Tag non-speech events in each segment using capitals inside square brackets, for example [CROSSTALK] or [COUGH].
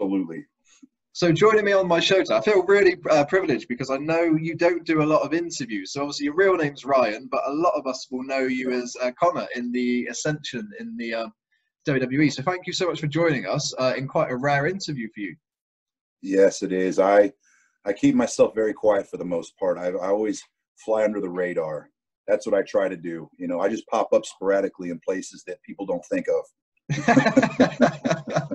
Absolutely. So joining me on my show, I feel really uh, privileged because I know you don't do a lot of interviews. So obviously your real name's Ryan, but a lot of us will know you as uh, Konnor in the Ascension in the um, WWE. So thank you so much for joining us uh, in quite a rare interview for you. Yes, it is. I I keep myself very quiet for the most part. I, I always fly under the radar. That's what I try to do. You know, I just pop up sporadically in places that people don't think of. [LAUGHS]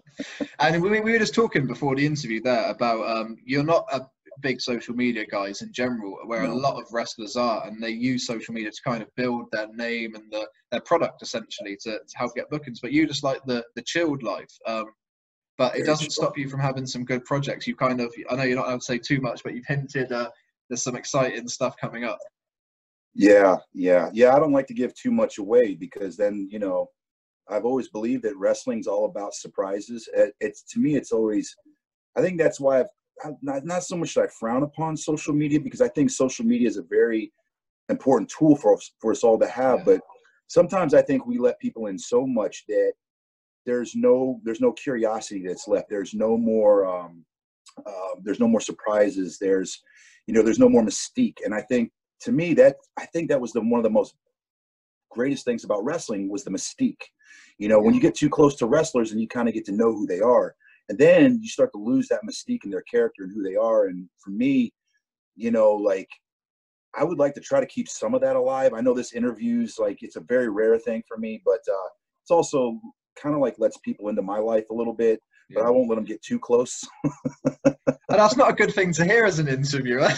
and we, we were just talking before the interview there about um, you're not a big social media guys in general, where no. a lot of wrestlers are, and they use social media to kind of build their name and the, their product essentially to, to help get bookings. But you just like the the chilled life. Um, but it doesn't stop you from having some good projects. You kind of, I know you're not allowed to say too much, but you've hinted uh, there's some exciting stuff coming up. Yeah, yeah, yeah. I don't like to give too much away because then you know I've always believed that wrestling's all about surprises. It's to me, it's always. I think that's why I've not not so much that I frown upon social media because I think social media is a very important tool for us, for us all to have. Yeah. But sometimes I think we let people in so much that there's no there's no curiosity that's left. There's no more um, uh, there's no more surprises. There's you know there's no more mystique. And I think to me that I think that was the one of the most greatest things about wrestling was the mystique. You know, when you get too close to wrestlers and you kind of get to know who they are, and then you start to lose that mystique in their character and who they are. And for me, you know, like I would like to try to keep some of that alive. I know this interviews like it's a very rare thing for me, but uh, it's also kind of like lets people into my life a little bit but I won't let them get too close. and that's not a good thing to hear as an interviewer. [LAUGHS]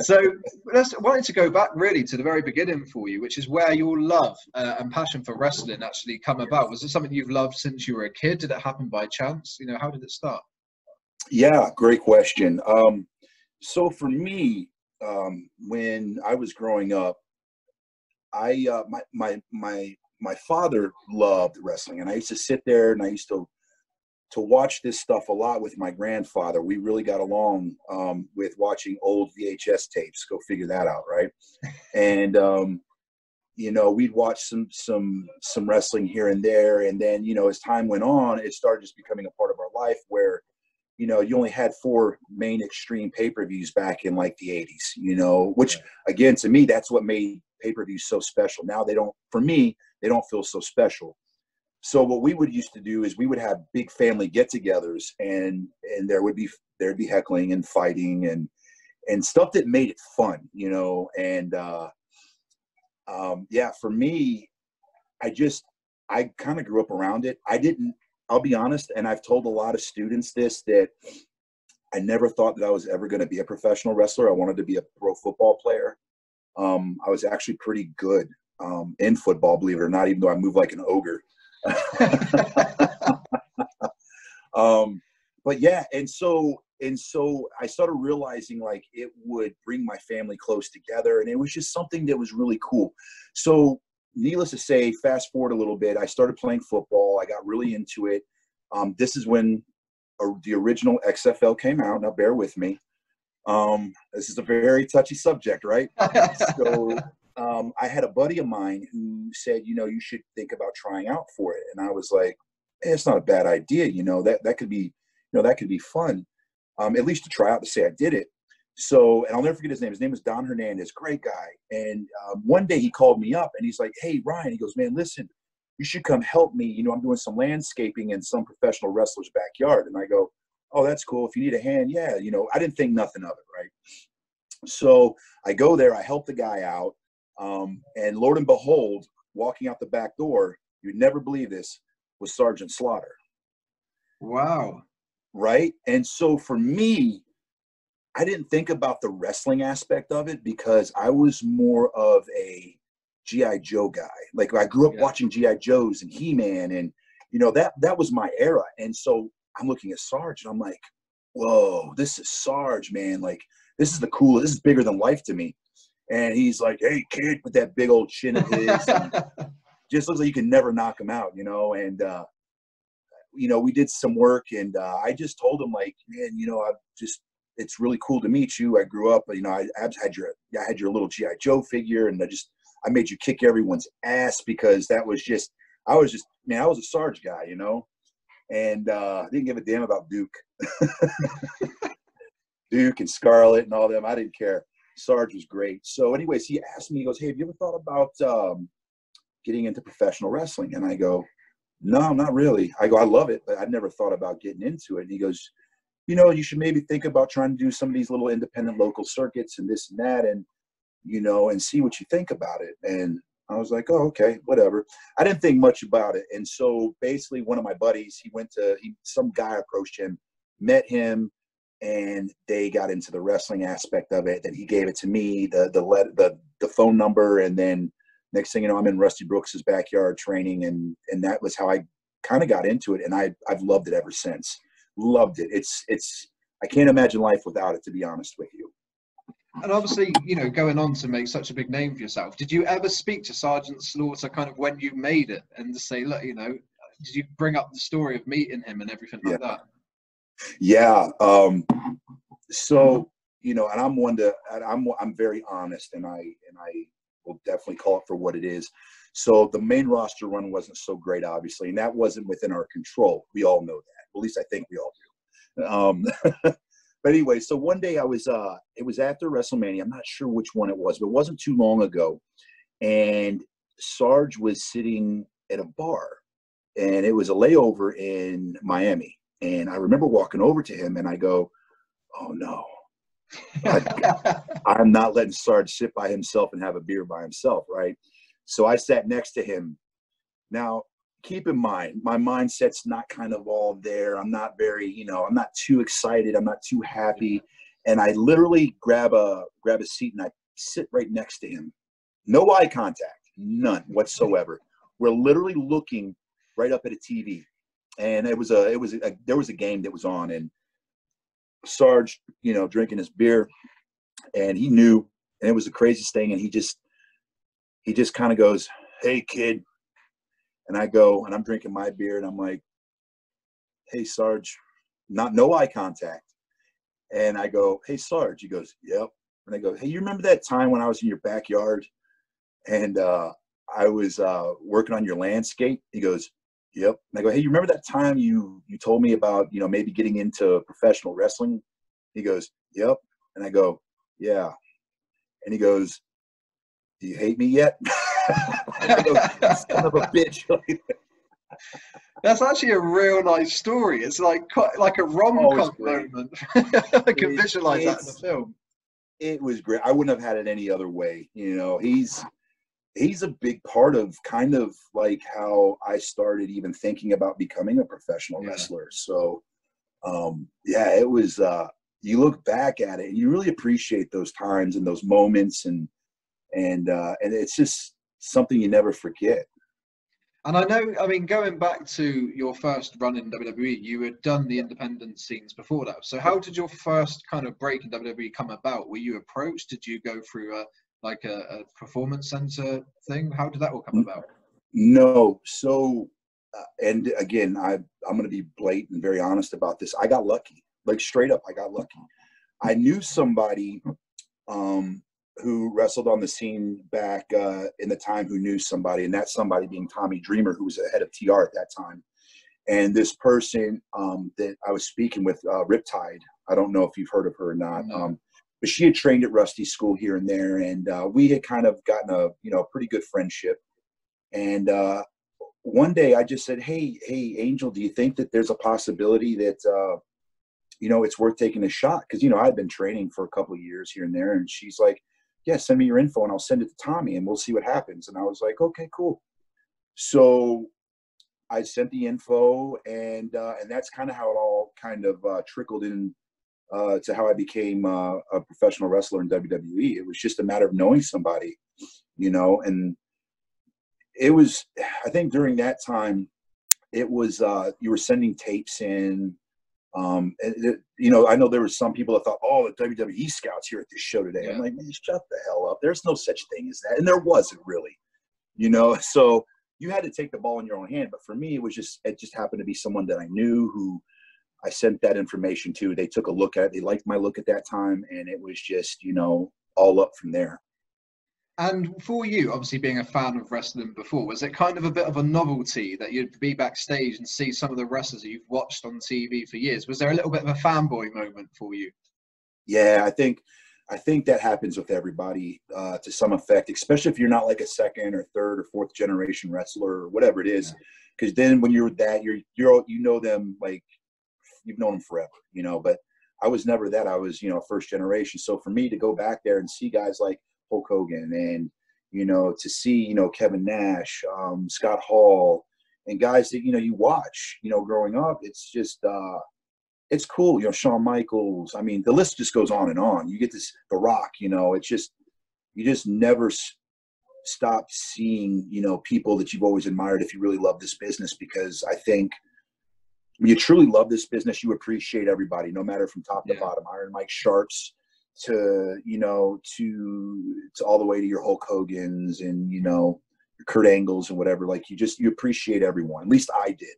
so let's wanted to go back really to the very beginning for you, which is where your love uh, and passion for wrestling actually come about. Was it something you've loved since you were a kid? Did it happen by chance? You know, how did it start? Yeah, great question. Um, so for me, um, when I was growing up, I uh, my my my my father loved wrestling, and I used to sit there and I used to to watch this stuff a lot with my grandfather. We really got along um, with watching old VHS tapes. Go figure that out, right? [LAUGHS] and um, you know, we'd watch some some some wrestling here and there, and then you know, as time went on, it started just becoming a part of our life where you know you only had four main extreme pay-per-views back in like the 80s you know which again to me that's what made pay-per-views so special now they don't for me they don't feel so special. So what we would used to do is we would have big family get-togethers, and and there would be there'd be heckling and fighting and and stuff that made it fun, you know. And uh, um, yeah, for me, I just I kind of grew up around it. I didn't. I'll be honest, and I've told a lot of students this that I never thought that I was ever going to be a professional wrestler. I wanted to be a pro football player. Um, I was actually pretty good um, in football, believe it or not, even though I move like an ogre. [LAUGHS] um, but yeah, and so and so I started realizing like it would bring my family close together, and it was just something that was really cool. So, needless to say, fast forward a little bit, I started playing football. I got really into it. Um, this is when uh, the original XFL came out. Now, bear with me. Um, this is a very touchy subject, right? [LAUGHS] so um, I had a buddy of mine who said, you know, you should think about trying out for it. And I was like, hey, it's not a bad idea. You know, that, that could be, you know, that could be fun. Um, at least to try out to say I did it. So, and I'll never forget his name. His name is Don Hernandez, great guy. And um, one day he called me up and he's like, hey, Ryan, he goes, man, listen, you should come help me. You know, I'm doing some landscaping in some professional wrestler's backyard. And I go, oh, that's cool. If you need a hand, yeah. You know, I didn't think nothing of it, right? So I go there, I help the guy out. Um, and Lord and behold, walking out the back door, you'd never believe this, was Sergeant Slaughter. Wow. Right? And so for me, I didn't think about the wrestling aspect of it because I was more of a GI Joe guy. Like I grew up yeah. watching GI Joes and He Man, and you know that that was my era. And so I'm looking at Sarge, and I'm like, "Whoa, this is Sarge, man! Like this is the coolest. This is bigger than life to me." And he's like, "Hey, kid," with that big old chin of his, [LAUGHS] just looks like you can never knock him out, you know. And uh, you know, we did some work, and uh, I just told him like, "Man, you know, I just it's really cool to meet you. I grew up, you know, I, I had your I had your little GI Joe figure, and I just I made you kick everyone's ass because that was just I was just man, I was a Sarge guy, you know." and uh, I didn't give a damn about Duke. [LAUGHS] Duke and Scarlett and all them. I didn't care. Sarge was great. So, anyways, he asked me, he goes, Hey, have you ever thought about um, getting into professional wrestling? And I go, No, not really. I go, I love it, but I've never thought about getting into it. And he goes, You know, you should maybe think about trying to do some of these little independent local circuits and this and that, and, you know, and see what you think about it. And I was like, Oh, okay, whatever. I didn't think much about it. And so basically, one of my buddies, he went to, he, some guy approached him, met him, and they got into the wrestling aspect of it. Then he gave it to me, the the let the the phone number, and then next thing you know, I'm in Rusty Brooks's backyard training, and and that was how I kind of got into it, and I I've loved it ever since. Loved it. It's it's I can't imagine life without it, to be honest with you. And obviously, you know, going on to make such a big name for yourself, did you ever speak to Sergeant Slaughter kind of when you made it and to say, look, you know, did you bring up the story of meeting him and everything like yeah. that? Yeah. Um, so you know, and I'm one to, I'm I'm very honest, and I and I will definitely call it for what it is. So the main roster run wasn't so great, obviously, and that wasn't within our control. We all know that. At least I think we all do. Um, [LAUGHS] but anyway, so one day I was, uh, it was after WrestleMania. I'm not sure which one it was, but it wasn't too long ago. And Sarge was sitting at a bar, and it was a layover in Miami. And I remember walking over to him and I go, oh no, I, [LAUGHS] am not letting Sarge sit by himself and have a beer by himself, right? So I sat next to him. Now, keep in mind, my mindset's not kind of all there. I'm not very, you know, I'm not too excited. I'm not too happy. And I literally grab a grab a seat and I sit right next to him. No eye contact, none whatsoever. We're literally looking right up at a TV and it was a it was a, there was a game that was on and Sarge, you know, drinking his beer, and he knew, and it was the craziest thing, and he just he just kind of goes, "Hey, kid," and I go, and I'm drinking my beer, and I'm like, "Hey, Sarge," not no eye contact, and I go, "Hey, Sarge," he goes, "Yep," and I go, "Hey, you remember that time when I was in your backyard, and uh, I was uh, working on your landscape?" He goes, Yep. And I go, hey, you remember that time you you told me about you know maybe getting into professional wrestling? He goes, yep. And I go, yeah. And he goes, do you hate me yet? [LAUGHS] go, Son of a bitch. [LAUGHS] That's actually a real nice story. It's like quite, like a rom com oh, moment. [LAUGHS] I can visualize that in the film. It was great. I wouldn't have had it any other way. You know, he's he's a big part of kind of like how I started even thinking about becoming a professional yeah. wrestler. So, um, yeah, it was. Uh, you look back at it and you really appreciate those times and those moments, and and uh, and it's just something you never forget. And I know, I mean, going back to your first run in WWE, you had done the independent scenes before that. So, how did your first kind of break in WWE come about? Were you approached? Did you go through a like a, a performance center thing? How did that all come about? No. So, uh, and again, I I'm going to be blatant, very honest about this. I got lucky, like straight up, I got lucky. I knew somebody um, who wrestled on the scene back uh, in the time who knew somebody, and that somebody being Tommy Dreamer, who was the head of TR at that time. And this person um, that I was speaking with, uh, Riptide, I don't know if you've heard of her or not. No. Um, but she had trained at Rusty School here and there, and uh, we had kind of gotten a you know a pretty good friendship. And uh, one day I just said, "Hey, hey, Angel, do you think that there's a possibility that uh, you know it's worth taking a shot?" Because you know I've been training for a couple of years here and there, and she's like, "Yeah, send me your info, and I'll send it to Tommy, and we'll see what happens." And I was like, "Okay, cool." So I sent the info, and uh, and that's kind of how it all kind of uh, trickled in uh, to how I became uh, a professional wrestler in WWE. It was just a matter of knowing somebody, you know, and it was, I think during that time, it was, uh, you were sending tapes in. Um, it, you know, I know there were some people that thought, oh, the WWE scouts here at this show today. Yeah. I'm like, man, shut the hell up. There's no such thing as that. And there wasn't really, you know, so you had to take the ball in your own hand. But for me, it was just, it just happened to be someone that I knew who, I sent that information to. They took a look at it. They liked my look at that time, and it was just you know all up from there. And for you, obviously being a fan of wrestling before, was it kind of a bit of a novelty that you'd be backstage and see some of the wrestlers that you've watched on TV for years? Was there a little bit of a fanboy moment for you? Yeah, I think I think that happens with everybody uh, to some effect, especially if you're not like a second or third or fourth generation wrestler or whatever it is. Because yeah. then when you're that, you're you're you know them like you've known them forever, you know. But I was never that. I was you know first generation. So for me to go back there and see guys like Hulk Hogan and you know to see you know Kevin Nash, um, Scott Hall, and guys that you know you watch you know growing up. It's just uh, it's cool. You know Shawn Michaels. I mean the list just goes on and on. You get this The Rock. You know it's just you just never stop seeing you know people that you've always admired if you really love this business because I think when you truly love this business, you appreciate everybody, no matter from top to bottom. Iron Mike Sharpe's, to you know to to all the way to your Hulk Hogan's and you know your Kurt Angles and whatever. Like you just you appreciate everyone. At least I did.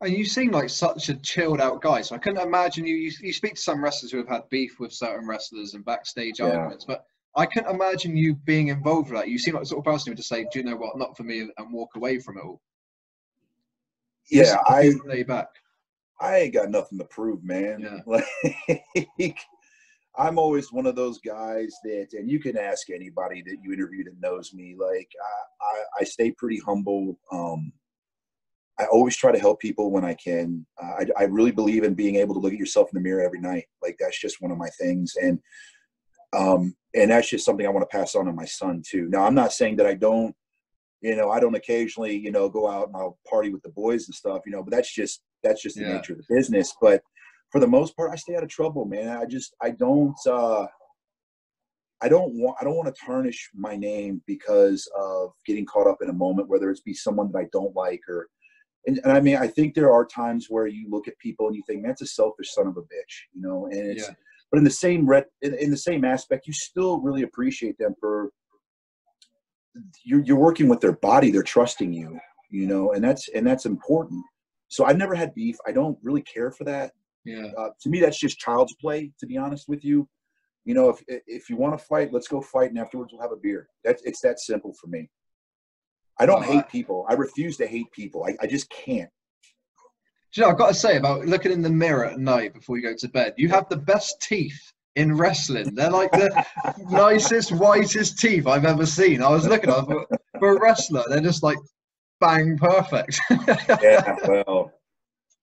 And you seem like such a chilled out guy. So I couldn't imagine you. You, you speak to some wrestlers who have had beef with certain wrestlers and backstage yeah. arguments, but I couldn't imagine you being involved with that. You seem like the sort of person who would just say, "Do you know what? Not for me," and walk away from it all. Yeah, I lay back. I ain't got nothing to prove, man. Yeah. [LAUGHS] Like I'm always one of those guys that, and you can ask anybody that you interview that knows me. Like I, I, I stay pretty humble. Um, I always try to help people when I can. Uh, I, I really believe in being able to look at yourself in the mirror every night. Like that's just one of my things, and um, and that's just something I want to pass on to my son too. Now I'm not saying that I don't, you know, I don't occasionally, you know, go out and I'll party with the boys and stuff, you know, but that's just that's just the yeah. nature of the business. But for the most part, I stay out of trouble, man. I just I don't uh, I don't want I don't want to tarnish my name because of getting caught up in a moment, whether it's be someone that I don't like or. And, and I mean, I think there are times where you look at people and you think, "That's a selfish son of a bitch," you know. And it's, yeah. but in the same ret, in, in the same aspect, you still really appreciate them for you're, you're working with their body. They're trusting you, you know, and that's and that's important. So I've never had beef. I don't really care for that. Yeah. Uh, to me, that's just child's play. To be honest with you, you know, if if you want to fight, let's go fight, and afterwards we'll have a beer. That's it's that simple for me. I don't hate people. I refuse to hate people. I, I just can't. you know, I've got to say about looking in the mirror at night before you go to bed. You have the best teeth in wrestling. They're like the nicest, whitest teeth I've ever seen. I was looking at for a wrestler. They're just like bang perfect. [LAUGHS] yeah, well,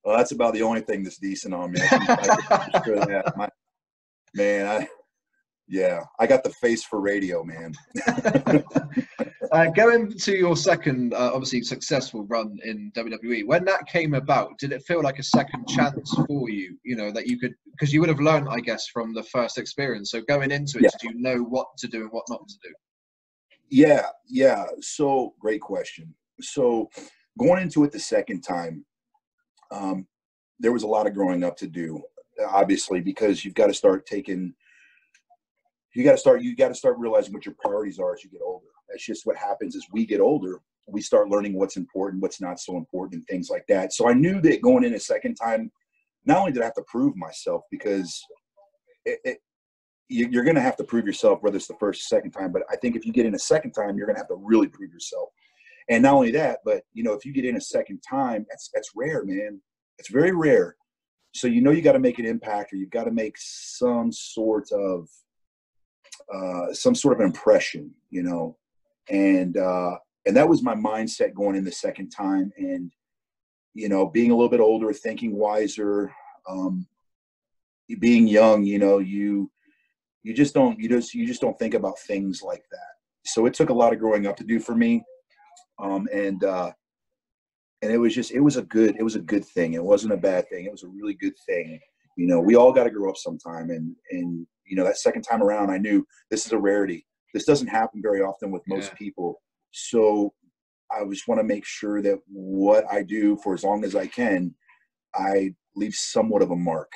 well, that's about the only thing that's decent on me. I sure. My, man, I yeah, I got the face for radio, man. [LAUGHS] uh, going to your second, uh, obviously successful run in WWE, when that came about, did it feel like a second chance for you? You know that you could, because you would have learned, I guess, from the first experience. So going into it, yeah. do you know what to do and what not to do? Yeah, yeah. So great question. So going into it the second time, um, there was a lot of growing up to do, obviously, because you've got to start taking, you got to start, you got to start realizing what your priorities are as you get older. That's just what happens as we get older. We start learning what's important, what's not so important, and things like that. So I knew that going in a second time, not only did I have to prove myself because it, it, you're going to have to prove yourself whether it's the first or second time but i think if you get in a second time you're going to have to really prove yourself and not only that, but you know, if you get in a second time, that's that's rare, man. It's very rare. So you know you got to make an impact, or you've got to make some sort of uh, some sort of impression, you know. And uh, and that was my mindset going in the second time, and you know, being a little bit older, thinking wiser, um, being young, you know, you you just don't you just you just don't think about things like that. So it took a lot of growing up to do for me um, and uh, and it was just it was a good it was a good thing. It wasn't a bad thing. It was a really good thing. You know, we all got to grow up sometime, and and you know that second time around, I knew this is a rarity. This doesn't happen very often with most yeah. people. So I just want to make sure that what I do for as long as I can, I leave somewhat of a mark.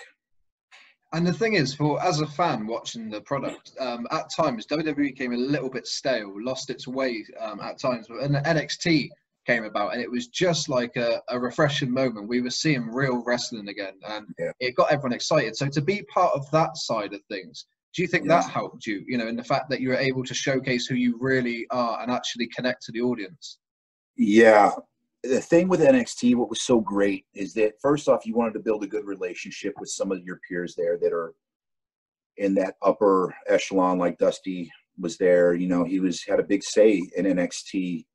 And the thing is, for as a fan watching the product, um, at times WWE became a little bit stale, lost its way um, at times. But then NXT came about, and it was just like a, a, refreshing moment. We were seeing real wrestling again, and yeah. it got everyone excited. So to be part of that side of things, Do you think that helped you? You know, in the fact that you were able to showcase who you really are and actually connect to the audience. Yeah, the thing with NXT, what was so great is that first off, you wanted to build a good relationship with some of your peers there that are in that upper echelon, like Dusty was there. You know, he was had a big say in NXT.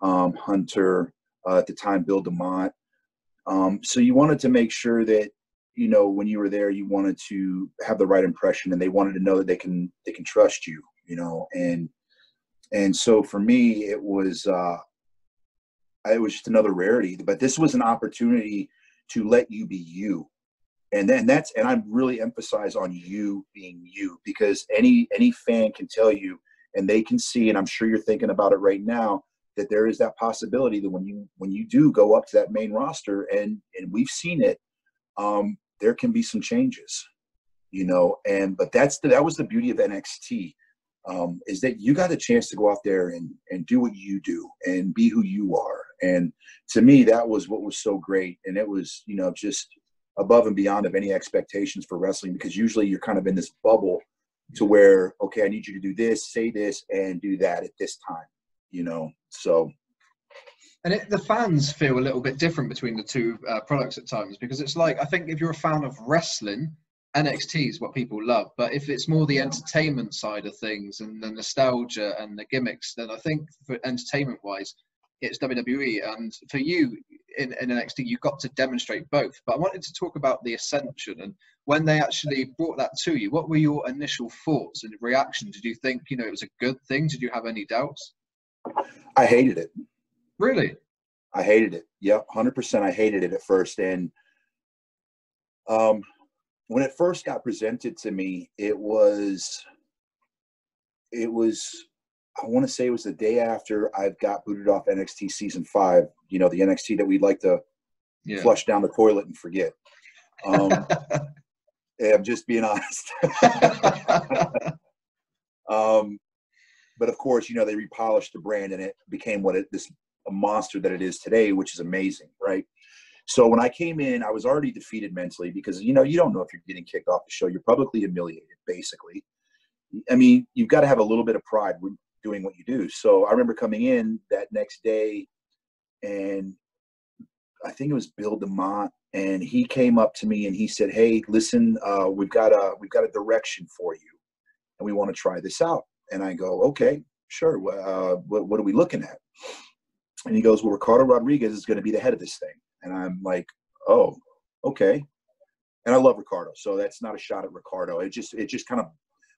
Um, Hunter uh, at the time, Bill DeMott. Um, so you wanted to make sure that you know when you were there, you wanted to have the right impression, and they wanted to know that they can they can trust you. You know, and and so for me, it was uh, it was just another rarity. But this was an opportunity to let you be you and then that's and i really emphasize on you being you because any any fan can tell you and they can see and i'm sure you're thinking about it right now that there is that possibility that when you when you do go up to that main roster and and we've seen it um there can be some changes you know and but that's the, that was the beauty of nxt um, is that you got a chance to go out there and and do what you do and be who you are. And to me that was what was so great. And it was you know just above and beyond of any expectations for wrestling because usually you're kind of in this bubble to where okay i need you to do this say this and do that at this time you know? So and it, the fans feel a little bit different between the two uh, products at times because it's like i think if you're a fan of wrestling nxt is what people love but if it's more the entertainment side of things and the nostalgia and the gimmicks then i think for entertainment wise it's WWE. And for you in, in NXT, you got to demonstrate both. But I wanted to talk about the Ascension and when they actually brought that to you, what were your initial thoughts and reaction? Did you think, you know, it was a good thing? Did you have any doubts? I hated it. Really? I hated it. Yeah, 100% I hated it at first. And um, when it first got presented to me, it was it was I want to say it was the day after I got booted off NXT season five. You know, the NXT that we'd like to yeah. flush down the toilet and forget. Um, [LAUGHS] I'm just being honest. [LAUGHS] [LAUGHS] um, but of course, you know, they repolished the brand and it became what it this a monster that it is today, which is amazing, right? So when I came in, I was already defeated mentally because you know you don't know if you're getting kicked off the show. You're publicly humiliated, basically. I mean, you've got to have a little bit of pride when doing what you do. So I remember coming in that next day, and I think it was Bill DeMott, and he came up to me and he said, "Hey, listen, uh, we've got a we've got a direction for you, and we want to try this out." And I go, "Okay, sure. Uh, what, what are we looking at?" And he goes, "Well, Ricardo Rodriguez is going to be the head of this thing." And I'm like, "Oh, okay." And I love Ricardo, so that's not a shot at Ricardo. It just it just kind of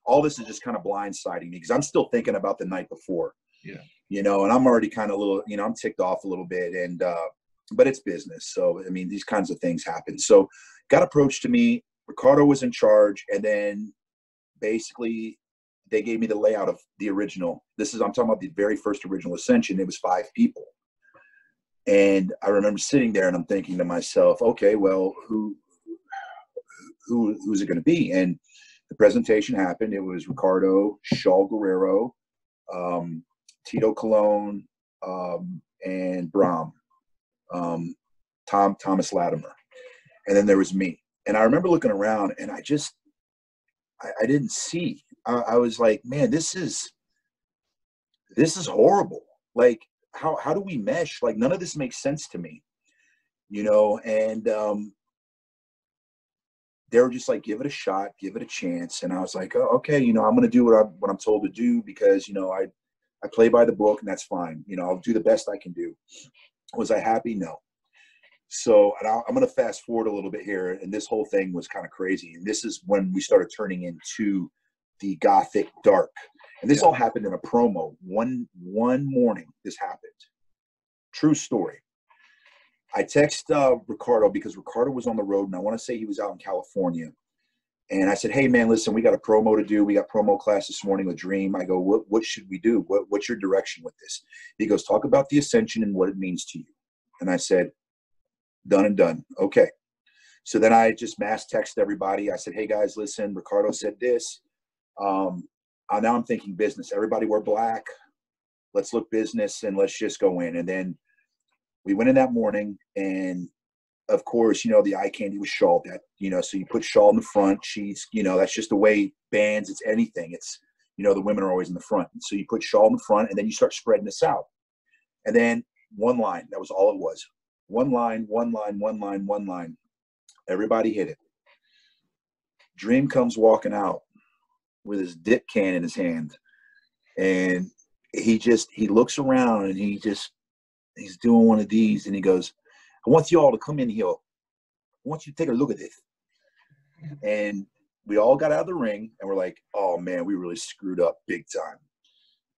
all this is just kind of blindsiding me because I'm still thinking about the night before. Yeah. You know, and I'm already kind of a little, you know, I'm ticked off a little bit and uh but it's business. So I mean these kinds of things happen. So got approached to me, Ricardo was in charge, and then basically they gave me the layout of the original. This is I'm talking about the very first original Ascension. It was five people. And I remember sitting there and I'm thinking to myself, okay, well, who who who's it going to be? And the presentation happened. It was Ricardo, Shaul Guerrero, um, Tito Colon, um, and Bram, um, Tom Thomas Latimer, and then there was me. And I remember looking around, and I just, I, I didn't see. I, I was like, man, this is, this is horrible. Like, how how do we mesh? Like, none of this makes sense to me, you know. And um, they were just like, give it a shot, give it a chance. And I was like, oh, okay, you know, I'm going to do what I'm, what I'm told to do because, you know, I, I play by the book and that's fine. You know, I'll do the best I can do. Was I happy? No. So i am going to fast forward a little bit here. And this whole thing was kind of crazy. And this is when we started turning into the gothic dark. And this yeah. all happened in a promo. One, one morning this happened. True story. I text uh, Ricardo because Ricardo was on the road, and I want to say he was out in California. And I said, "Hey, man, listen, we got a promo to do. We got promo class this morning with Dream." I go, "What what should we do? What what's your direction with this?" He goes, "Talk about the ascension and what it means to you." And I said, "Done and done. Okay." So then I just mass text everybody. I said, "Hey guys, listen. Ricardo said this. Um, now I'm thinking business. Everybody wear black. Let's look business and let's just go in." And then we went in that morning and of course, you know, the eye candy was Shaul. That you know, so you put Shaul in the front. She's, you know, that's just the way bands. It's anything. It's, you know, the women are always in the front. And so you put Shaul in the front, and then you start spreading this out. And then one line. That was all it was. One line, one line, one line, one line. Everybody hit it. Dream comes walking out with his dip can in his hand, and he just he looks around and he just he's doing one of these, and he goes I want you all to come in here. I want you to take a look at this. And we all got out of the ring and we're like, oh man, we really screwed up big time.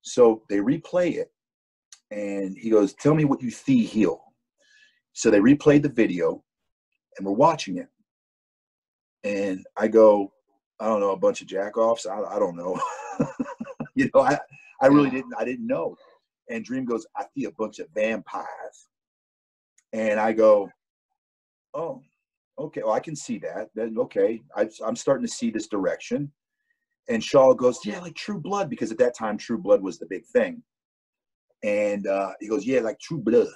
So they replay it and he goes, tell me what you see here. So they replayed the video and we're watching it. And I go, I don't know, a bunch of jackoffs. I, I don't know. [LAUGHS] you know, I, I really didn't, I didn't know. And Dream goes, I see a bunch of vampires. And I go, oh, okay, well, I can see that. Then, okay, I, I'm starting to see this direction. And Shaul goes, yeah, like True Blood, because at that time, True Blood was the big thing. And uh, he goes, yeah, like True Blood.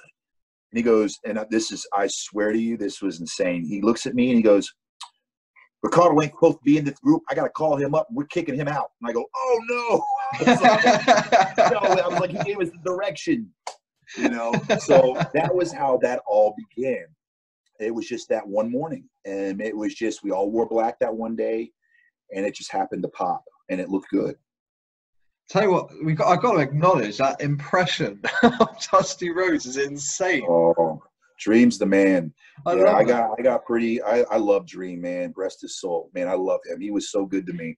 And he goes, and this is, I swear to you, this was insane. He looks at me and he goes, Ricardo ain't supposed to be in this group. I got to call him up. We're kicking him out. And I go, oh no. [LAUGHS] I was like, no. I was like, he gave us the direction you know so that was how that all began it was just that one morning and it was just we all wore black that one day and it just happened to pop and it looked good tell you what we got i got to acknowledge that impression [LAUGHS] of dusty rhodes is insane oh dream's the man. I yeah i got i got pretty i i love dream man. Rest his soul. Man i love him. He was so good to me.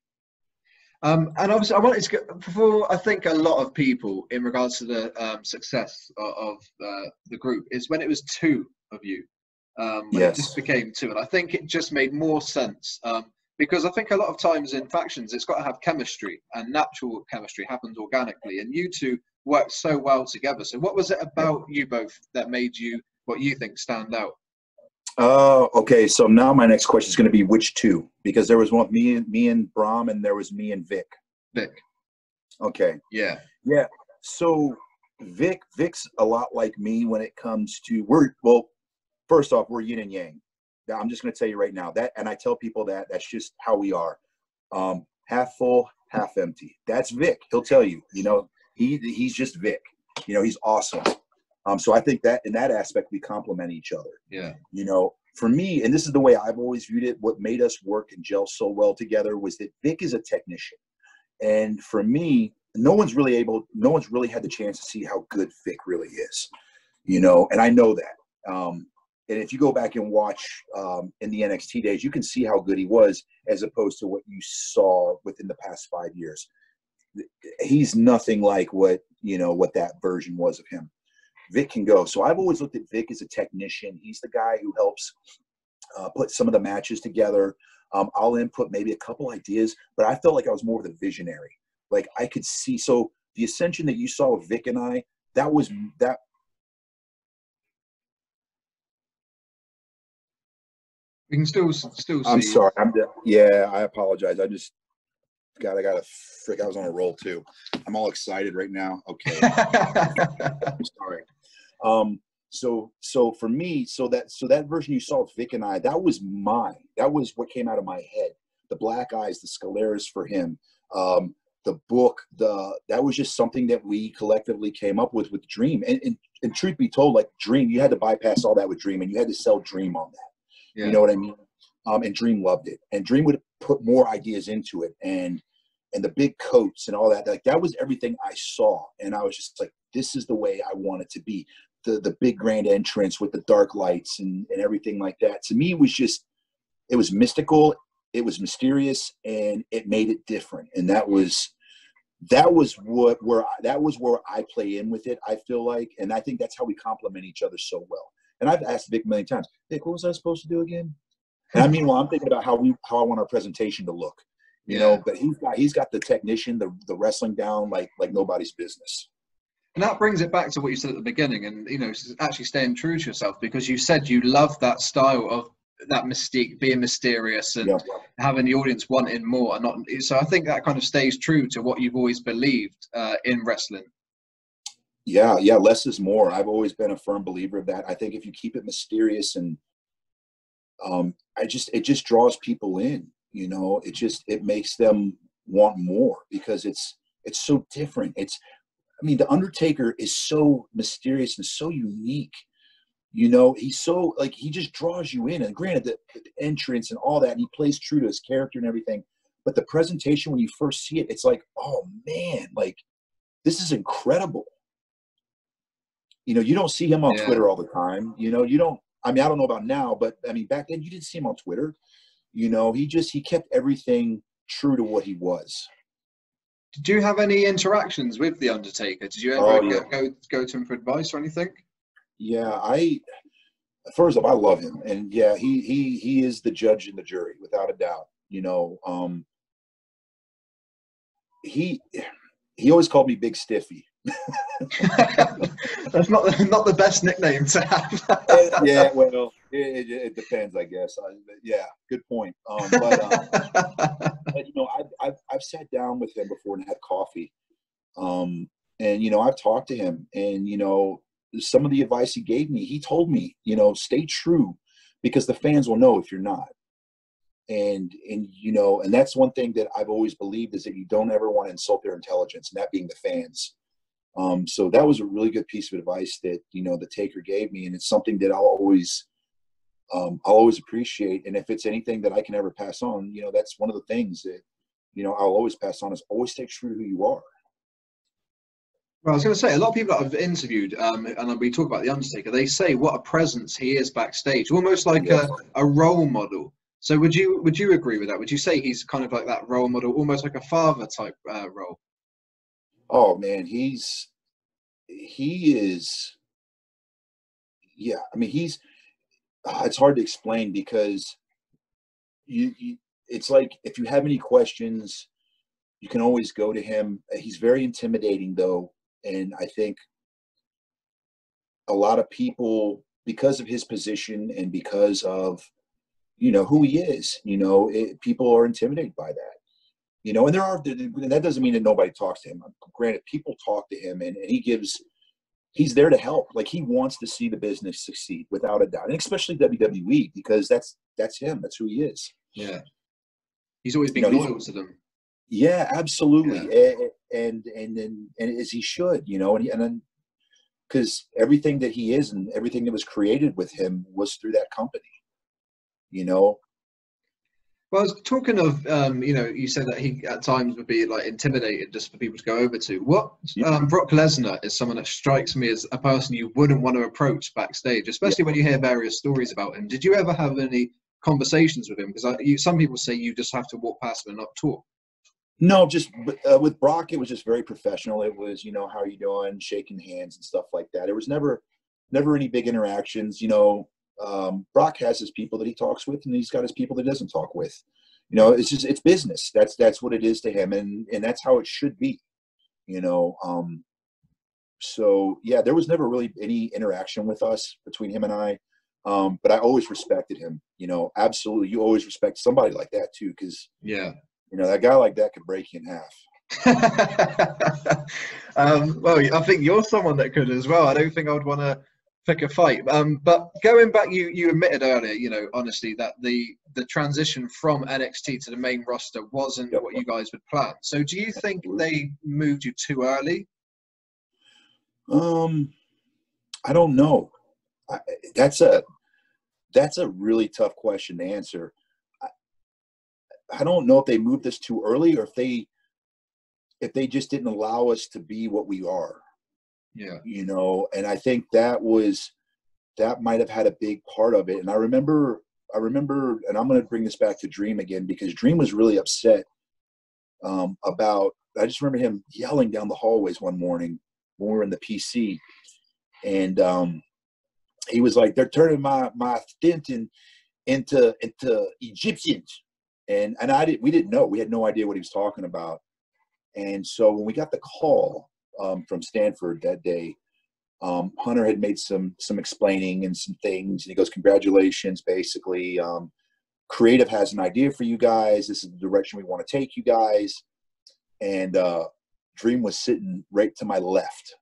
Um, and obviously, I wanted to get before I think a lot of people, in regards to the um, success of, of uh, the group, is when it was two of you. Um, yes. it just became two, and I think it just made more sense um, because I think a lot of times in factions, it's got to have chemistry, and natural chemistry happens organically, and you two worked so well together. So, what was it about you both that made you what you think stand out? Oh, uh, okay. So now my next question is going to be which two? Because there was one me and me and Bram, and there was me and Vic. Vic. Okay. Yeah. Yeah. So Vic, Vic's a lot like me when it comes to we're well. First off, we're yin and yang. I'm just going to tell you right now that, and I tell people that that's just how we are. Um, half full, half empty. That's Vic. He'll tell you. You know, he he's just Vic. You know, he's awesome. Um, so I think that in that aspect we complement each other. Yeah. You know, for me, and this is the way I've always viewed it, what made us work and gel so well together was that Vic is a technician. And for me, no one's really able, no one's really had the chance to see how good Vic really is. You know, and I know that. Um, and if you go back and watch um, in the NXT days, you can see how good he was as opposed to what you saw within the past five years. He's nothing like what you know what that version was of him. Vic can go. So I've always looked at Vic as a technician. He's the guy who helps uh, put some of the matches together. Um, I'll input maybe a couple ideas, but I felt like I was more of the visionary. Like I could see. So the ascension that you saw with Vic and I, that was that. We can still still. I'm sorry. I'm yeah. I apologize. I just God, I got a frick. I was on a roll too. I'm all excited right now. Okay. [LAUGHS] sorry. Um, so so for me, so that so that version you saw with Vic and I, that was mine. That was what came out of my head. The black eyes, the scleras for him. Um, the book, the that was just something that we collectively came up with with Dream. And, and, and truth be told, like Dream, you had to bypass all that with Dream, and you had to sell Dream on that. Yeah. You know what I mean? Um, and Dream loved it, and Dream would put more ideas into it, and and the big coats and all that. Like that was everything I saw, and I was just like, this is the way I want it to be the the big grand entrance with the dark lights and, and everything like that. To me, it was just it was mystical, it was mysterious, and it made it different. And that was that was what where I, that was where I play in with it. I feel like, and I think that's how we complement each other so well. And I've asked Vic a million times, Vic, what was I supposed to do again? And I mean, well, I'm thinking about how we how I want our presentation to look, you yeah. know. But he's got he's got the technician, the the wrestling down like like nobody's business. And that brings it back to what you said at the beginning, and you know, actually staying true to yourself because you said you love that style of that mystique, being mysterious, and yeah. having the audience wanting more. And not so, I think that kind of stays true to what you've always believed uh, in wrestling. Yeah, yeah, less is more. I've always been a firm believer of that. I think if you keep it mysterious and um, I just it just draws people in. You know, it just it makes them want more because it's it's so different. It's I mean, the Undertaker is so mysterious and so unique. You know, he's so like he just draws you in. And granted, the, the entrance and all that, and he plays true to his character and everything. But the presentation, when you first see it, it's like, oh man, like this is incredible. You know, you don't see him on yeah. Twitter all the time. You know, you don't. I mean, I don't know about now, but I mean, back then you didn't see him on Twitter. You know, he just he kept everything true to what he was. Did you have any interactions with the Undertaker? Did you ever oh, yeah. go, go to him for advice or anything? Yeah, I first of all, I love him, and yeah, he he he is the judge and the jury without a doubt. You know, um, he he always called me Big Stiffy. [LAUGHS] [LAUGHS] That's not the, not the best nickname to have. yeah, well, it, it, it, depends, I guess. I, yeah, good point. Um, [LAUGHS] but, um, but, you know, I've, I've, I've sat down with him before and had coffee, um, and you know, I've talked to him, and you know, some of the advice he gave me, he told me, you know, stay true, because the fans will know if you're not and and you know and that's one thing that i've always believed is that you don't ever want to insult their intelligence and that being the fans um, so that was a really good piece of advice that you know the taker gave me and it's something that i'll always um, i'll always appreciate and if it's anything that i can ever pass on you know that's one of the things that you know i'll always pass on is always stay true to who you are well, I was going to say, a lot of people that I've interviewed, um, and we talk about The Undertaker, they say what a presence he is backstage, almost like a, a role model. So would you would you agree with that? Would you say he's kind of like that role model, almost like a father type uh, role? Oh man, he's he is. Yeah, I mean he's. [SIGHS] It's hard to explain because you, you it's like if you have any questions, you can always go to him. He's very intimidating though, and I think a lot of people because of his position and because of you know who he is you know it, people are intimidated by that you know and there are and that doesn't mean that nobody talks to him granted people talk to him and, and he gives he's there to help. Like he wants to see the business succeed without a doubt. And especially wwe because that's that's him. That's who he is. Yeah. He's always been you know, loyal to them. Yeah absolutely. Yeah. And, and and and and as he should you know and he, and then because everything that he is and everything that was created with him was through that company. You know. Well, I was talking of, um, you know, you said that he at times would be like intimidated just for people to go over to. What um, Brock Lesnar is someone that strikes me as a person you wouldn't want to approach backstage, especially yeah. when you hear various stories about him. Did you ever have any conversations with him? Because some people say you just have to walk past him and not talk. No, just uh, with Brock, it was just very professional. It was, you know, how are you doing, shaking hands and stuff like that. It was never, never any big interactions. You know, um, Brock has his people that he talks with, and he's got his people that he doesn't talk with. You know, it's just it's business. That's that's what it is to him, and and that's how it should be. You know, um, so yeah, there was never really any interaction with us between him and I, um, but I always respected him. You know, absolutely, you always respect somebody like that too, because yeah, you know that guy like that could break you in half. [LAUGHS] um, well, I think you're someone that could as well. I don't think I would want to pick a fight. Um, but going back, you you admitted earlier, you know, honestly, that the the transition from NXT to the main roster wasn't what you guys would plan. So, do you think they moved you too early? Um, I don't know. I, that's a that's a really tough question to answer. I, I don't know if they moved us too early or if they if they just didn't allow us to be what we are yeah. You know, and I think that was that might have had a big part of it. And I remember I remember and I'm gonna bring this back to Dream again because Dream was really upset um, about I just remember him yelling down the hallways one morning when we were in the PC. And um, he was like, They're turning my my Stenton into into Egyptians. And and I didn't we didn't know. We had no idea what he was talking about. And so when we got the call, um, from Stamford that day. Um, Hunter had made some some explaining and some things, and he goes, "Congratulations!" Basically, um, creative has an idea for you guys. This is the direction we want to take you guys. And uh, Dream was sitting right to my left.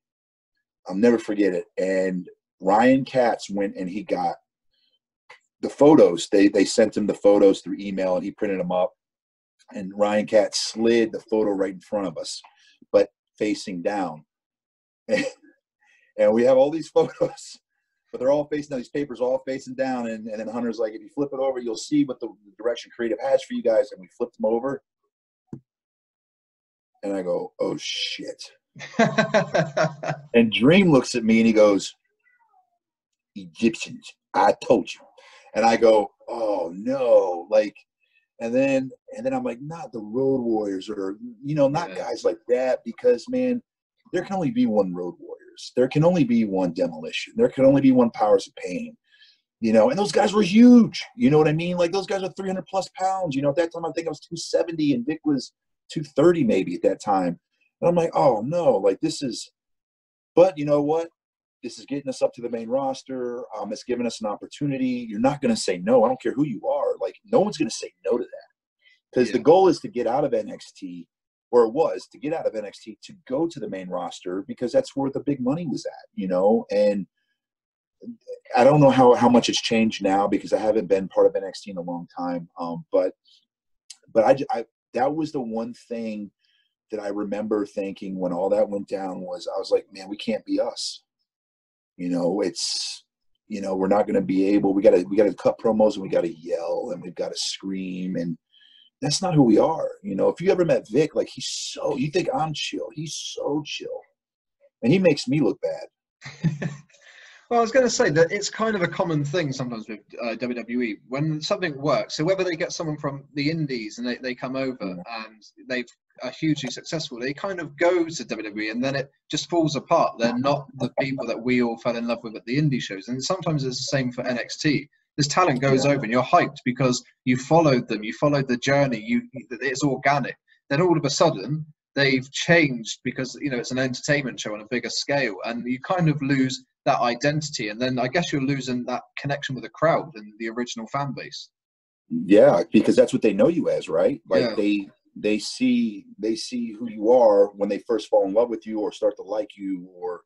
I'll never forget it. And Ryan Katz went and he got the photos they they sent him the photos through email and he printed them up and ryan katz slid the photo right in front of us facing down. [LAUGHS] And, we have all these photos but they're all facing down these papers all facing down. And, and then hunter's like if you flip it over you'll see what the, the direction creative has for you guys. And we flipped them over. And i go oh shit. [LAUGHS] And dream looks at me and he goes egyptians i told you. And I go, oh no, like, and then and then I'm like, not the Road Warriors or you know, not yeah. guys like that because man, there can only be one Road Warriors. There can only be one Demolition. There can only be one Powers of Pain. You know, and those guys were huge. You know what I mean? Like those guys are 300 plus pounds. You know, at that time I think I was 270 and Vic was 230 maybe at that time. And I'm like, oh no, like this is. But you know what? This is getting us up to the main roster. Um, it's giving us an opportunity. You're not going to say no. I don't care who you are. Like no one's going to say no to that because yeah. the goal is to get out of NXT, or it was to get out of NXT to go to the main roster because that's where the big money was at, you know. And I don't know how how much it's changed now because I haven't been part of NXT in a long time. Um, but but I, I that was the one thing that I remember thinking when all that went down was I was like, man, we can't be us you know, it's you know we're not going to be able. We got to we got to cut promos and we got to yell and we've got to scream and that's not who we are. You know, if you ever met Vic, like he's so you think I'm chill. He's so chill, and he makes me look bad. [LAUGHS] Well, I was going to say that it's kind of a common thing sometimes with uh, WWE when something works. So whether they get someone from the Indies and they, they come over mm. and they are hugely successful, they kind of go to WWE and then it just falls apart. They're not the people that we all fell in love with at the indie shows. And sometimes it's the same for NXT. This talent goes over and you're hyped because you followed them, you followed the journey, you it's organic. Then all of a sudden they've changed because you know it's an entertainment show on a bigger scale and you kind of lose that identity and then i guess you're losing that connection with the crowd and the original fan base. Yeah because that's what they know you as right? Like yeah. they they see they see who you are when they first fall in love with you or start to like you or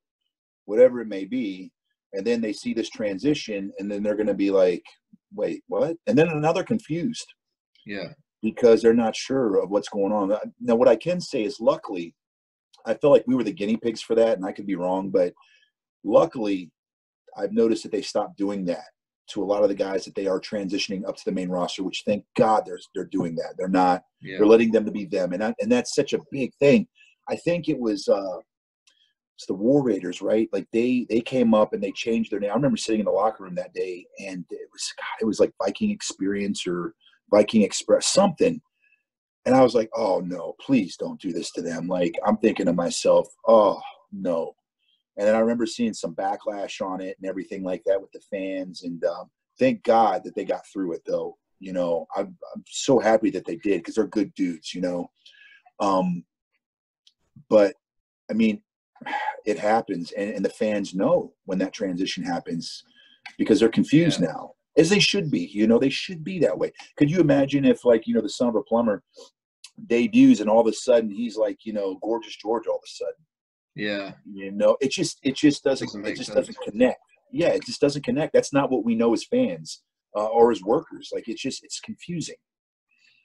whatever it may be and then they see this transition and then they're going to be like wait what? And then another confused. Yeah because they're not sure of what's going on. Now, what I can say is, luckily, I feel like we were the guinea pigs for that, and I could be wrong, but luckily, I've noticed that they stopped doing that to a lot of the guys that they are transitioning up to the main roster. Which thank God they're they're doing that. They're not. Yeah. They're letting them to be them, and I, and that's such a big thing. I think it was. uh it's the War Raiders, right? Like they they came up and they changed their name. I remember sitting in the locker room that day, and it was God, it was like Viking Experience or Viking Express, something. And I was like, oh no, please don't do this to them. Like I'm thinking to myself, oh no. And then I remember seeing some backlash on it and everything like that with the fans. And um, thank God that they got through it though. You know, I'm, I'm so happy that they did because they're good dudes, you know. Um, but I mean, [SIGHS] it happens and, and the fans know when that transition happens because they're confused yeah. now as they should be. You know, they should be that way. Could you imagine if, like, you know, the son of a plumber debuts and all of a sudden he's like, you know, gorgeous George all of a sudden. Yeah. You know, it just it just doesn't, doesn't it just sense. doesn't connect. Yeah, it just doesn't connect. That's not what we know as fans uh, or as workers. Like it's just it's confusing.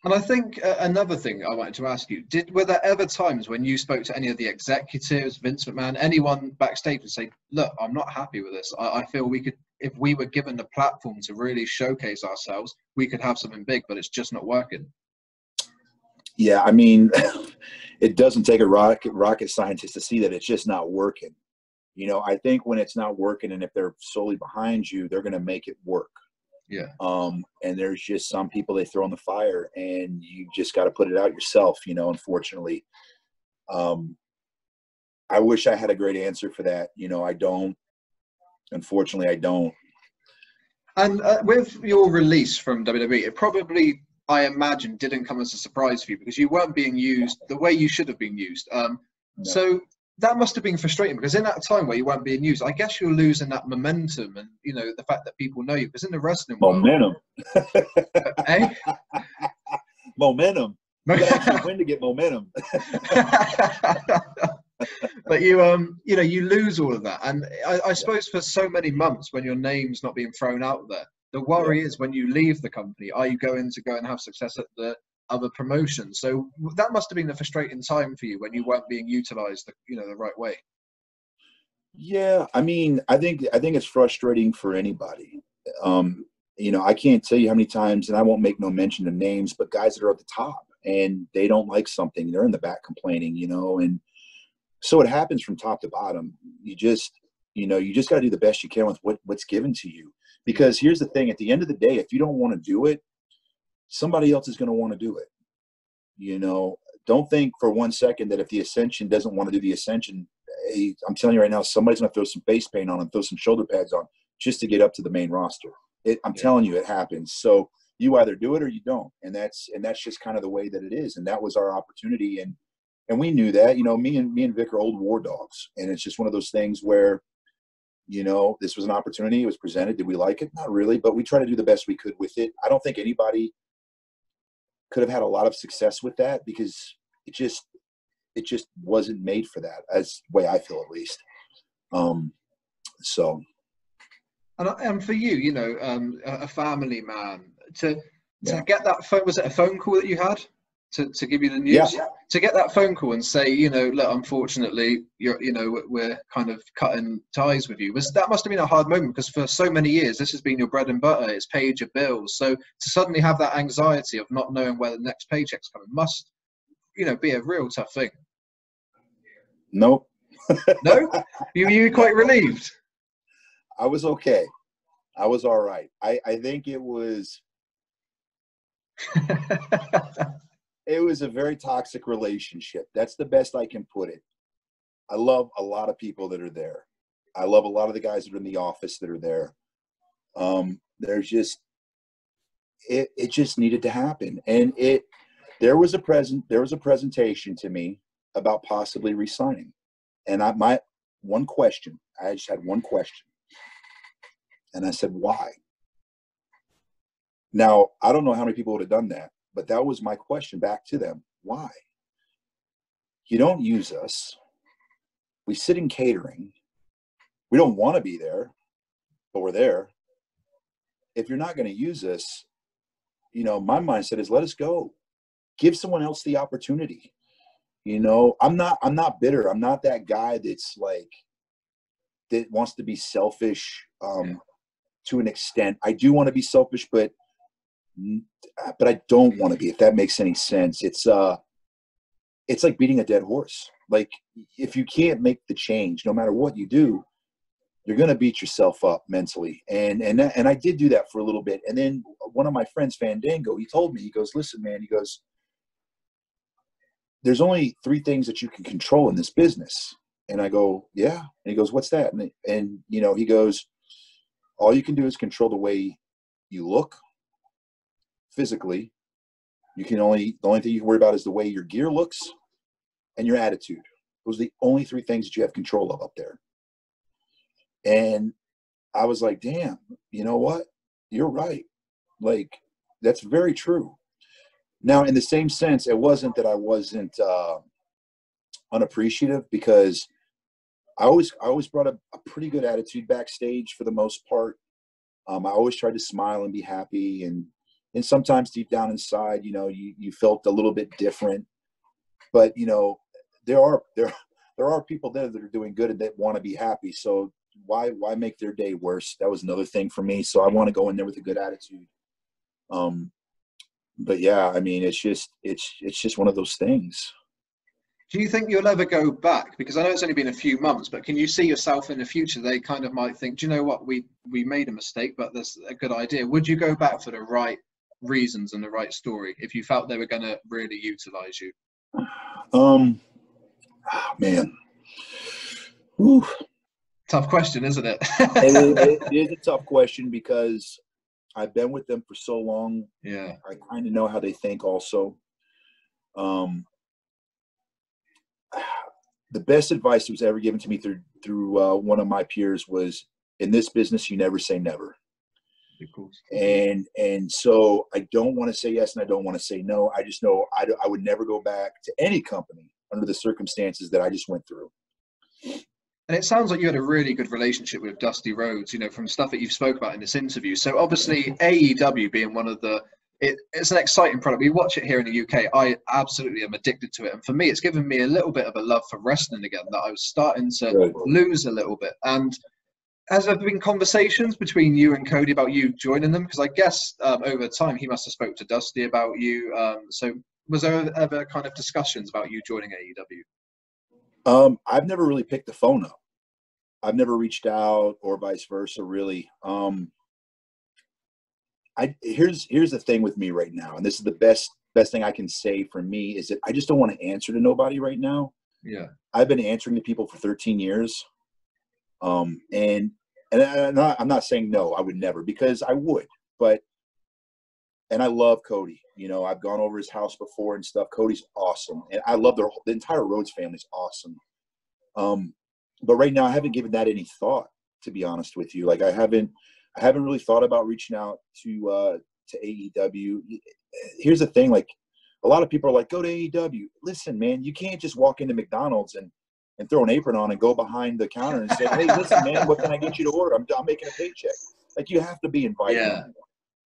And I think uh, another thing I wanted to ask you: Did were there ever times when you spoke to any of the executives, Vince McMahon, anyone backstage, and say, "Look, I'm not happy with this. I, I feel we could if we were given the platform to really showcase ourselves, we could have something big, but it's just not working. Yeah, I mean, [LAUGHS] it doesn't take a rocket rocket scientist to see that it's just not working. You know, I think when it's not working, and if they're solely behind you, they're going to make it work. Yeah. Um, and there's just some people they throw in the fire, and you just got to put it out yourself. You know, unfortunately. Um, I wish I had a great answer for that. You know, I don't unfortunately, I don't. And uh, with your release from WWE, it probably, I imagine, didn't come as a surprise for you because you weren't being used the way you should have been used. Um, no. So that must have been frustrating because in that time where you weren't being used, I guess you're losing that momentum and you know the fact that people know you. Because in the wrestling momentum, world, [LAUGHS] eh? momentum. To to get momentum [LAUGHS] but you um you know you lose all of that and I, I, suppose for so many months when your name's not being thrown out there The worry yeah. is when you leave the company, are you going to go and have success at the other promotions? So that must have been a frustrating time for you when you weren't being utilized, the, you know, the right way. Yeah, I mean, I think I think it's frustrating for anybody. Um, you know, I can't tell you how many times, and I won't make no mention of names, but guys that are at the top and they don't like something, they're in the back complaining, you know, and so it happens from top to bottom. You just, you know, you just got to do the best you can with what, what's given to you. Because here's the thing: at the end of the day, if you don't want to do it, somebody else is going to want to do it. You know, don't think for one second that if the ascension doesn't want to do the ascension, hey, I'm telling you right now, somebody's going to throw some face paint on and throw some shoulder pads on just to get up to the main roster. It, I'm yeah. telling you, it happens. So you either do it or you don't, and that's and that's just kind of the way that it is. And that was our opportunity, and and we knew that. You know, me and me and Vic are old war dogs, and it's just one of those things where, you know, this was an opportunity. It was presented. Did we like it? Not really, but we try to do the best we could with it. I don't think anybody could have had a lot of success with that because it just it just wasn't made for that as way I feel at least. Um, so and, and for you, you know, um, a family man, to to yeah. get that phone was it a phone call that you had to, to give you the news? Yeah. To get that phone call and say, you know, look, unfortunately, you're, you know, we're kind of cutting ties with you. Was that must have been a hard moment because for so many years this has been your bread and butter. It's paid your bills. So to suddenly have that anxiety of not knowing where the next paycheck's coming must, you know, be a real tough thing. Nope. no, [LAUGHS] you you quite relieved. I was okay. I was all right. I, I think it was [LAUGHS] it was a very toxic relationship. That's the best I can put it. I love a lot of people that are there. I love a lot of the guys that are in the office that are there. Um, there's just it it just needed to happen. And it there was a present there was a presentation to me about possibly resigning. And I my one question, I just had one question. And I said, why? Now, I don't know how many people would have done that, but that was my question back to them. Why? You don't use us. We sit in catering. We don't want to be there, but we're there. If you're not going to use us, you know, my mindset is let us go. Give someone else the opportunity. You know, I'm not I'm not bitter. I'm not that guy that's like that wants to be selfish. Um, to an extent. I do want to be selfish, but but I don't want to be. If that makes any sense, it's uh, it's like beating a dead horse. Like if you can't make the change, no matter what you do, you're gonna beat yourself up mentally. And and and I did do that for a little bit. And then one of my friends, Fandango, he told me, he goes, "Listen, man," he goes, "There's only three things that you can control in this business." And I go, "Yeah." And he goes, "What's that?" And and you know, he goes all you can do is control the way you look physically. You can only the only thing you can worry about is the way your gear looks and your attitude. Those are the only three things that you have control of up there. And I was like, damn, you know what? You're right. Like, that's very true. Now, in the same sense, it wasn't that I wasn't uh, unappreciative because I always I always brought a, a pretty good attitude backstage for the most part. Um, I always tried to smile and be happy, and and sometimes deep down inside, you know, you you felt a little bit different. But you know, there are there there are people there that are doing good and that want to be happy. So why why make their day worse? That was another thing for me. So I want to go in there with a good attitude. Um, but yeah, I mean, it's just it's it's just one of those things. Do you think you'll ever go back? Because I know it's only been a few months, but can you see yourself in the future? They kind of might think, do you know what, we we made a mistake, but that's a good idea. Would you go back for the right reasons and the right story if you felt they were going to really utilize you? Um, oh, man, Whew. tough question, isn't it? it, [LAUGHS] it is a tough question because I've been with them for so long. Yeah, I kind of know how they think, also. Um, the best advice that was ever given to me through through uh, one of my peers was in this business you never say never and and so i don't want to say yes and i don't want to say no i just know I, I would never go back to any company under the circumstances that i just went through And it sounds like you had a really good relationship with Dusty Rhodes, you know, from stuff that you've spoke about in this interview. So obviously AEW being one of the it, it's an exciting product. We watch it here in the UK. I absolutely am addicted to it, and for me, it's given me a little bit of a love for wrestling again that I was starting to Good. lose a little bit. And has there been conversations between you and Cody about you joining them? Because I guess um, over time he must have spoke to Dusty about you. Um, so was there ever kind of discussions about you joining AEW? Um, I've never really picked the phone up. I've never reached out or vice versa, really. Um, I here's here's the thing with me right now, and this is the best best thing I can say for me is that I just don't want to answer to nobody right now. Yeah, I've been answering to people for 13 years, um, and and I'm not, I'm not saying no, I would never because I would, but and I love Cody. You know, I've gone over his house before and stuff. Cody's awesome, and I love the the entire Rhodes family's awesome. Um, but right now, I haven't given that any thought, to be honest with you. Like I haven't I haven't really thought about reaching out to uh, to AEW. Here's the thing: like a lot of people are like, "Go to AEW." Listen, man, you can't just walk into McDonald's and and throw an apron on and go behind the counter and say, "Hey, listen, man, what can I get you to order? I'm, I'm making a paycheck." Like you have to be invited, yeah.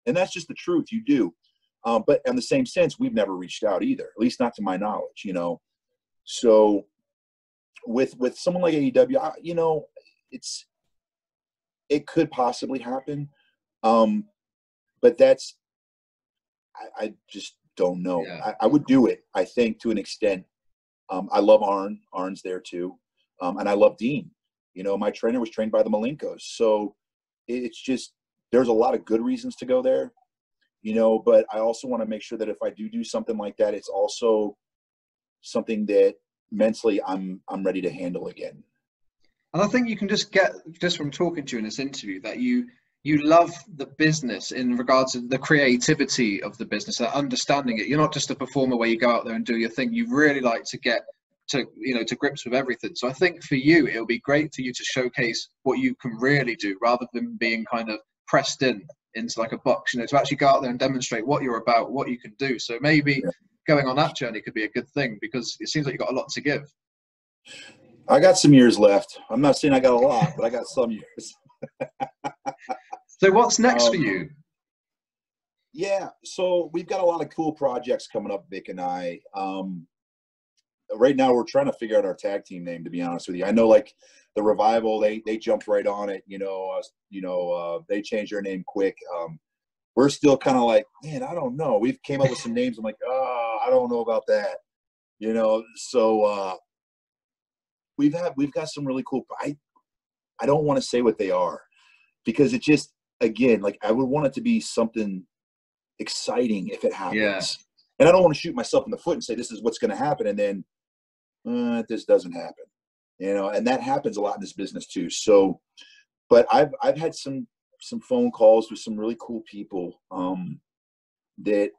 and that's just the truth. You do, um, but in the same sense, we've never reached out either, at least not to my knowledge. You know, so with with someone like AEW, I, you know, it's it could possibly happen. Um, but that's, I, I just don't know. Yeah. I, I, would do it, I think, to an extent. Um, I love Arn. Arn's there too. Um, and I love Dean. You know, my trainer was trained by the Malenkos. So it's just, there's a lot of good reasons to go there, you know, but I also want to make sure that if I do do something like that, it's also something that mentally I'm, I'm ready to handle again. And I think you can just get just from talking to you in this interview that you you love the business in regards to the creativity of the business, that understanding it. You're not just a performer where you go out there and do your thing. You really like to get to you know to grips with everything. So I think for you, it'll be great for you to showcase what you can really do rather than being kind of pressed in into like a box. You know, to actually go out there and demonstrate what you're about, what you can do. So maybe yeah. going on that journey could be a good thing because it seems like you've got a lot to give. I got some years left. I'm not saying I got a lot, but I got some years. [LAUGHS] so what's next um, for you? Yeah, so we've got a lot of cool projects coming up, Vic and I. Um, right now, we're trying to figure out our tag team name. To be honest with you, I know like the revival, they they jumped right on it. You know, uh, you know, uh, they changed their name quick. Um, we're still kind of like, man, I don't know. We've came up with some names. I'm like, oh, I don't know about that. You know, so uh, we've had we've got some really cool. I I don't want to say what they are because it just again like I would want it to be something exciting if it happens. Yeah. And I don't want to shoot myself in the foot and say this is what's going to happen, and then uh, this doesn't happen. You know, and that happens a lot in this business too. So, but I've I've had some some phone calls with some really cool people um, that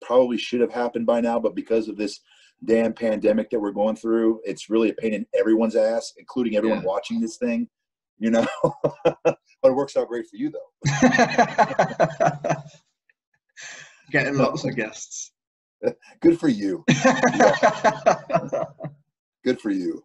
probably should have happened by now, but because of this damn pandemic that we're going through, it's really a pain in everyone's ass, including everyone yeah. watching this thing. You know, [LAUGHS] but it works out great for you though. [LAUGHS] Getting lots of guests. [LAUGHS] Good for you. Good for you.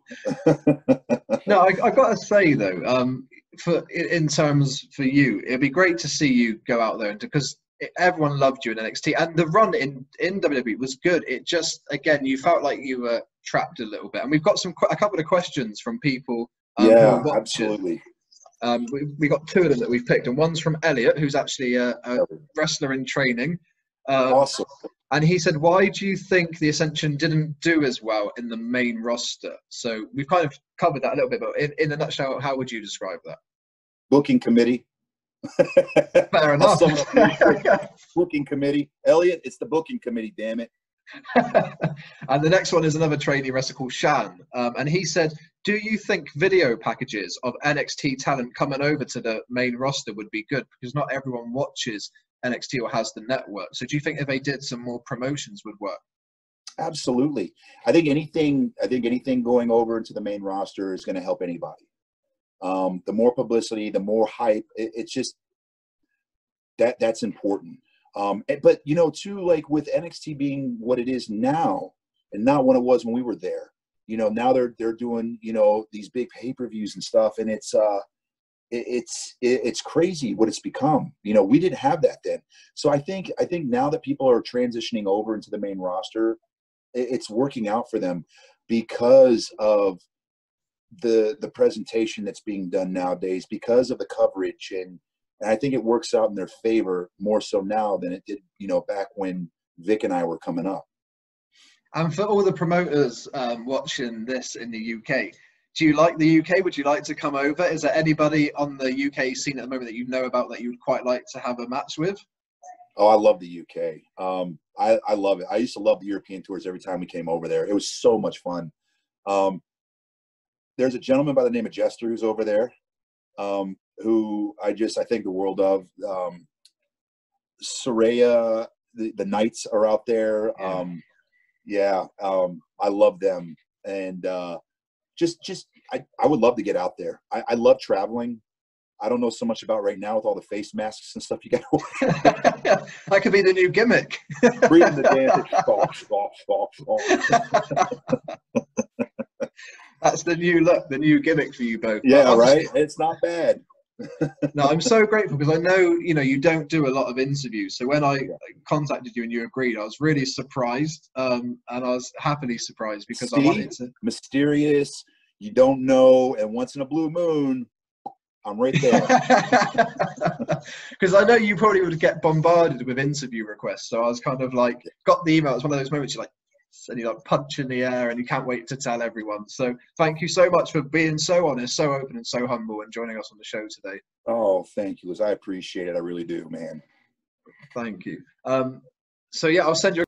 no, I, I got to say though, um, for in terms for you, it'd be great to see you go out there because everyone loved you in NXT, and the run in in WWE was good. It just again, you felt like you were trapped a little bit, and we've got some a couple of questions from people. Um, yeah, absolutely. Um, we, we got two of them that we've picked, and one's from Elliot, who's actually a, a wrestler in training. Um, awesome. And he said, "Why do you think the Ascension didn't do as well in the main roster?" So we've kind of covered that a little bit, but in, in a nutshell, how would you describe that? Booking committee Fair [LAUGHS] enough. booking committee. Elliot, it's the booking committee, damn it. [LAUGHS] and the next one is another trainee wrestler called Shan. Um, and he said, Do you think video packages of NXT talent coming over to the main roster would be good? Because not everyone watches NXT or has the network. So do you think if they did some more promotions would work? Absolutely. I think anything I think anything going over into the main roster is going to help anybody um, the more publicity, the more hype. It, it's just that that's important. Um, but you know, too, like with NXT being what it is now, and not what it was when we were there, you know now they're they're doing you know these big pay-per-views and stuff and it's uh it, it's it, it's crazy what it's become. You know we didn't have that then. So i think i think now that people are transitioning over into the main roster it, it's working out for them because of the the presentation that's being done nowadays because of the coverage and and I think it works out in their favor more so now than it did, you know, back when Vic and I were coming up. And for all the promoters um, watching this in the UK, do you like the UK? Would you like to come over? Is there anybody on the UK scene at the moment that you know about that you would quite like to have a match with? Oh, I love the UK. Um, I, I love it. I used to love the European tours every time we came over there. It was so much fun. Um, there's a gentleman by the name of Jester who's over there. Um, who I just I think the world of. Um, Saraya, the, the Knights are out there. Yeah. Um, yeah, um, I love them, and uh, just just I, I would love to get out there. I, I love traveling. I don't know so much about right now with all the face masks and stuff you gotta [LAUGHS] that could be the new gimmick. Breathing the dance, [LAUGHS] That's the new look, the new gimmick for you both. Yeah, right. It's not bad [LAUGHS] no, I'm so grateful because I know you know you don't do a lot of interviews. So when I contacted you and you agreed, I was really surprised, um, and I was happily surprised because See, I wanted to. Mysterious, you don't know, and once in a blue moon, I'm right there. [LAUGHS] Because I know you probably would get bombarded with interview requests. So I was kind of like, got the email. It's one of those moments you're like, and you like punch in the air and you can't wait to tell everyone. So thank you so much for being so honest, so open and so humble and joining us on the show today. Oh, thank you, Liz. I appreciate it. I really do, man. Thank you. Um, so yeah, I'll send you